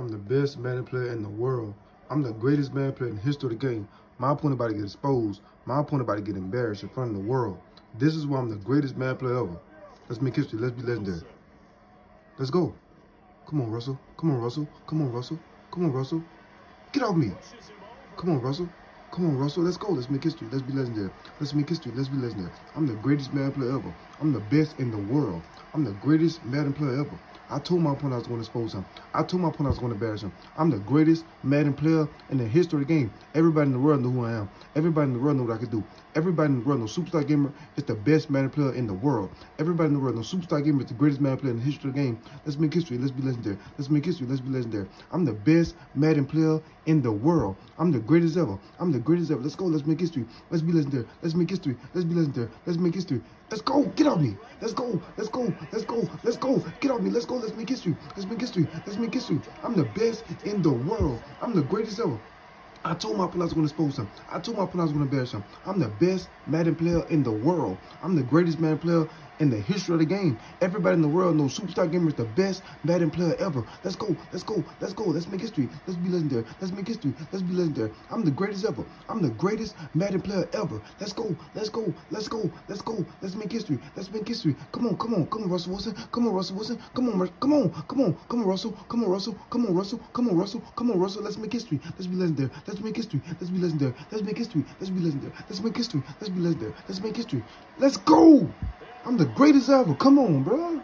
I'm the best Madden player in the world. I'm the greatest Madden player in the history of the game. My opponent about to get exposed. My opponent about to get embarrassed in front of the world. This is why I'm the greatest Madden player ever. Let's make history. Let's be legendary. Let's go. Come on, Russell. Come on, Russell. Come on, Russell. Come on, Russell. Get off me. Come on, Russell. Come on, Russell. Let's go. Let's make history. Let's be legendary. Let's make history. Let's be legendary. I'm the greatest Madden player ever. I'm the best in the world. I'm the greatest Madden player ever. I told my opponent I was going to expose him. I told my opponent I was going to embarrass him. I'm the greatest Madden player in the history of the game. Everybody in the world know who I am. Everybody in the world know what I can do. Everybody in the world knows Superstar Gamer is the best Madden player in the world. Everybody in the world knows Superstar Gamer is the greatest Madden player in the history of the game. Let's make history. Let's be legendary. Let's make history. Let's be legendary. I'm the best Madden player in the world. I'm the greatest ever. I'm the greatest ever. Let's go. Let's make history. Let's be legendary. Let's make history. Let's be legendary. Let's make history. Let's go. Get off me. Let's go. Let's go. Let's go. Let's go. Get off me. Let's go. Let's make history. Let's make history. Let's make history. I'm the best in the world. I'm the greatest ever. I told my opponent I was going to expose him. I told my opponent I was going to embarrass him. I'm the best Madden player in the world. I'm the greatest Madden player in the history of the game. Everybody in the world knows Superstar Gamer is the best Madden player ever. Let's go, let's go, let's go. Let's make history. Let's be legendary. Let's make history. Let's be legendary. I'm the greatest ever. I'm the greatest Madden player ever. Let's go, let's go, let's go, let's go. Let's make history. Let's make history. Come on, come on, come on, Russell Wilson. Come on, Russell Wilson. Come on, come on, come on, come on, Russell. Come on, Russell. Come on, Russell. Come on, Russell. Come on, Russell. Let's make history. Let's be legendary. Let's make history. Let's be legendary. Let's make history. Let's be legendary. Let's make history. Let's be legendary. Let's make history. Let's go. I'm the greatest ever. Come on, bro.